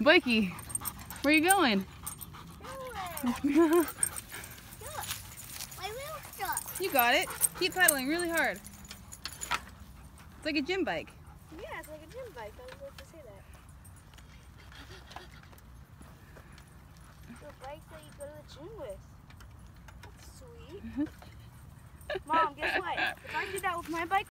Blakey, where you going? Nowhere. My wheel's stuck. You got it. Keep paddling really hard. It's like a gym bike. Yeah, it's like a gym bike. I was about to say that. It's a bike that you go to the gym with. That's sweet. Mom, guess what? If I did that with my bike,